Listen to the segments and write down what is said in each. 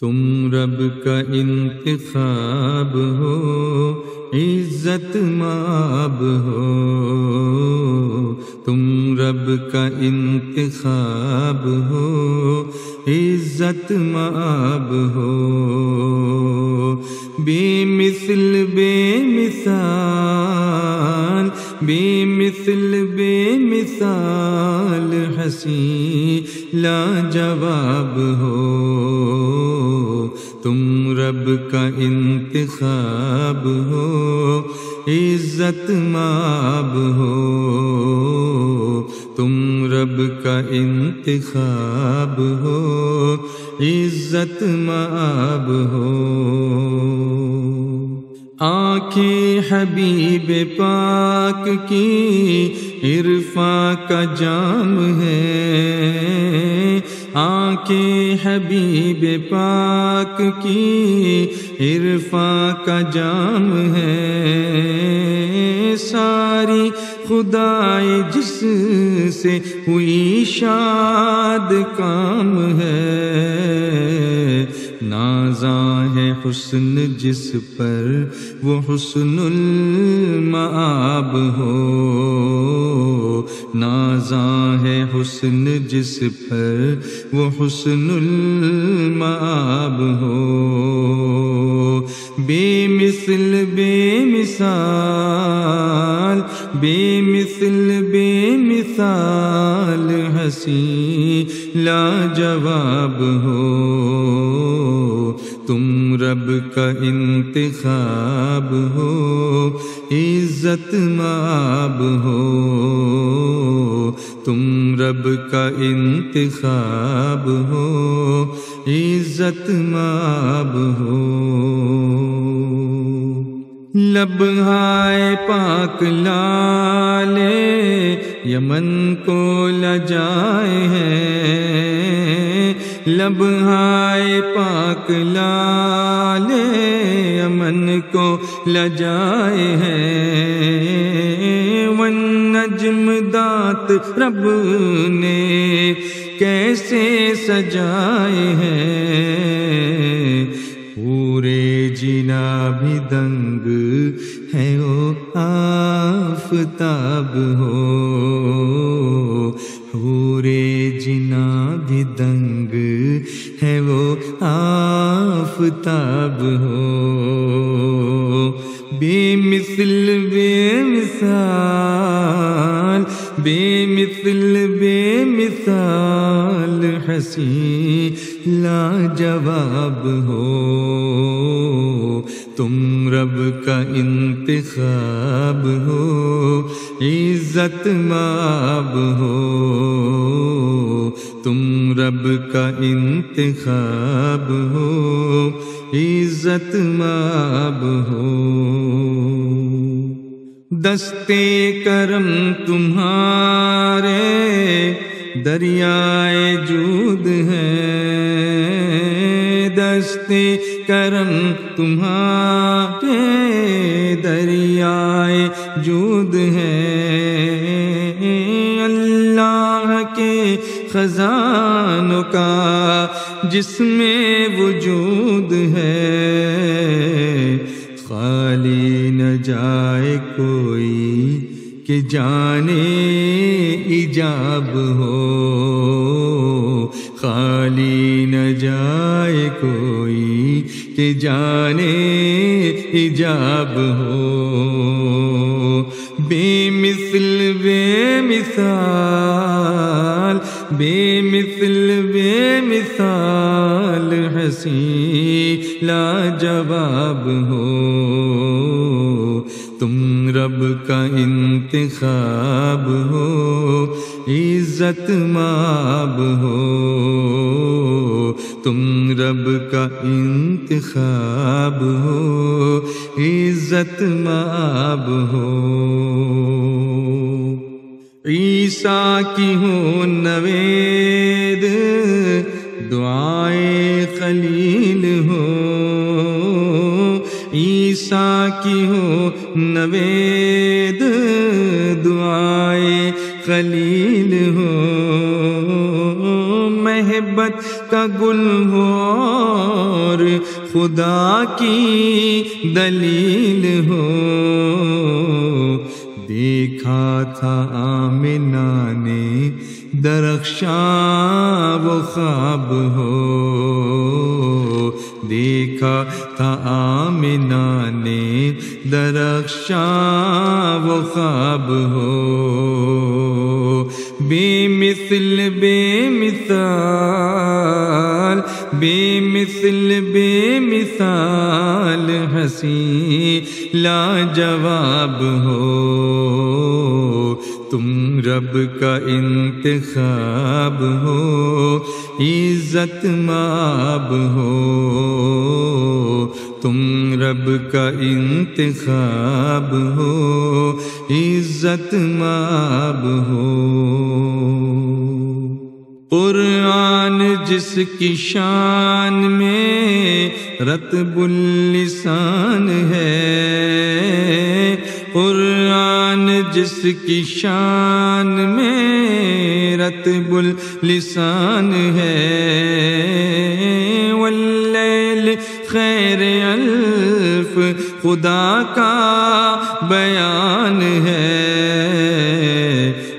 تم رب کا انتخاب ہو، عزت ماب ہو۔ تم رب کا انتخاب ہو، عزت ماب ہو۔ بے مثل، بے مثال، بے مثل، بے مثال ہنسی لاجواب ہو۔ انتخاب ہو، عزت ماب ہو۔ تم رب کا انتخاب ہو، عزت ماب ہو۔ آنکھیں حبیب پاک کی عرفا کا جام ہے۔ آنکھیں حبیب پاک کی عرفا کا جام ہے۔ ساری خدائی جس سے ہوئی شاد کام ہے۔ نازاں ہے حسن جس پر وہ حسن المآب ہو۔ حسن جس پر وہ حسن المآب ہو۔ بے مثل، بے مثال، بے مثل، بے مثال ہنسی لاجواب ہو۔ تم رب کا انتخاب ہو، عزت ماب ہو۔ تم رب کا انتخاب ہو، عزت ماب ہو۔ لب ہائے پاک لالے، یمن کو لجائے ہیں۔ لب ہائے پاک لالے، یمن کو لجائے ہیں۔ دات رب نے کیسے سجائے ہیں؟ پورے جنا بھی دنگ ہے او آفتاب ہو۔ پورے جنا بھی دنگ ہے وہ آفتاب ہو۔ بے مثل، بے مثال، بے مثل بے مثال ہنسی لاجواب ہو۔ تم رب کا انتخاب ہو، عزت ماب ہو۔ تم رب کا انتخاب ہو، عزت ماب ہو۔ دستے کرم تمہارے دریائے جود ہے۔ دستے کرم تمہارے دریائے جود ہے۔ اللہ کے خزانوں کا جس میں وجود ہے۔ خالی نہ جائے کوئی کہ جانے ایجاب ہو، خالی نہ جائے کوئی کہ جانے ایجاب ہو۔ بے مثل، بے مثال، بے مثل، بے مثال، ہنسی لاجواب ہو۔ تم رب کا انتخاب ہو عزت ماب ہو، تم رب کا انتخاب ہو، عزت ماب ہو۔ عیسیٰ کی ہو نوید، دعائے خلیل ہو۔ عیسیٰ کی ہو محبت کا گل ہو اور خدا کی دلیل ہو۔ دیکھا تھا آمنا نے، درخشاں وہ خواب ہو۔ دیکھا تھا آمنا نے، درخشاں مثال ہنسی لاجواب ہو۔ تم رب کا انتخاب ہو، عزت ماب ہو۔ تم رب کا انتخاب ہو، عزت ماب ہو۔ قرآن جس کی شان میں رتب اللسان ہے۔ قرآن جس کی شان میں رتب اللسان ہے۔ واللیل خیر الف، خدا کا بیان ہے۔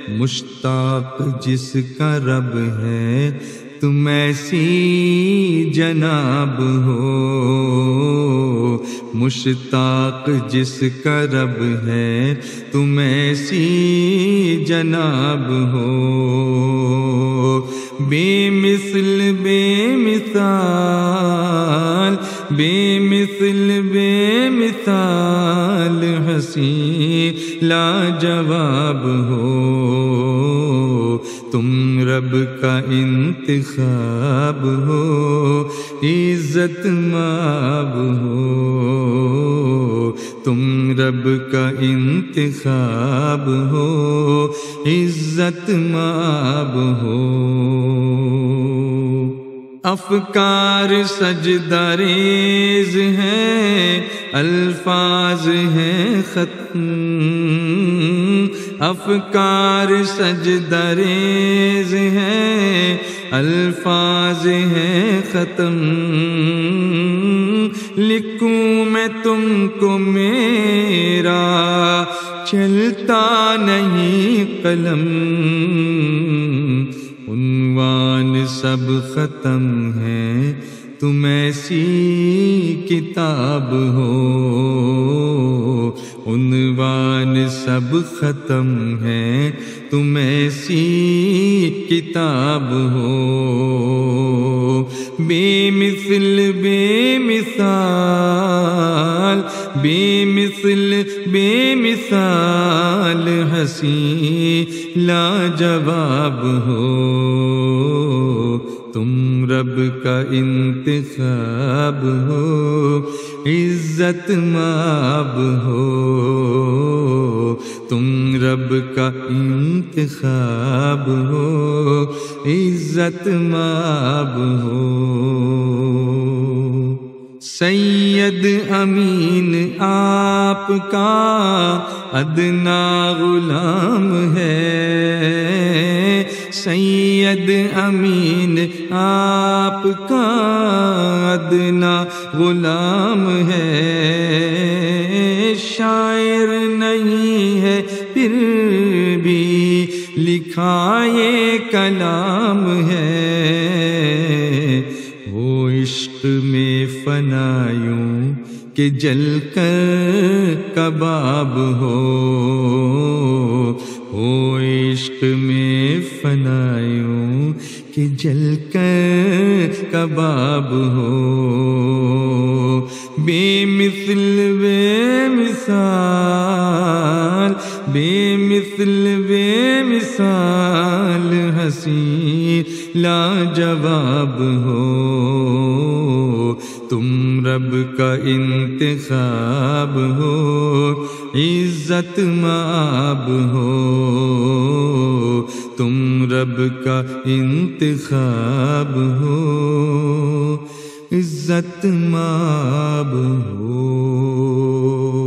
مشتاق جس کا رب ہے۔ تم ایسی جناب ہو، مشتاق جس کا رب ہے، تم ایسی جناب ہو۔ بے مثل، بے مثال، بے مثل، بے مثال، ہنسی، لاجواب ہو۔ کا انتخاب ہو، عزت ماب ہو۔ تم رب کا انتخاب ہو، عزت ماب ہو۔ افکار سجدریز ہیں، الفاظ ہیں ختم۔ افکار سجدریز ہیں، الفاظ ہیں ختم۔ لکھوں میں تم کو میرا، چلتا نہیں قلم۔ عنوان سب ختم ہے تم ایسی کتاب ہو۔ سب ختم ہے۔ تم ایسی کتاب ہو۔ بے مثل، بے مثال، بے مثل، بے مثال، ہنسی لاجواب ہو۔ تم رب کا انتخاب ہو، عزت ماب ہو۔ تم رب کا انتخاب ہو، عزت ماب ہو۔ سید امین، آپ کا ادنا غلام ہے۔ سید امین، آپ کا ادنا غلام ہے۔ پھر بھی لکھا یہ کلام ہے۔ وہ عشق میں فنایوں کہ جل کر کباب ہو۔ وہ عشق میں فنایوں کہ جل کر کباب ہو۔ بے مثل بے مثال بے مثل، بے مثال ہنسی لاجواب ہو۔ تم رب کا انتخاب ہو، عزت ماب ہو۔ تم رب کا انتخاب ہو، عزت ماب ہو۔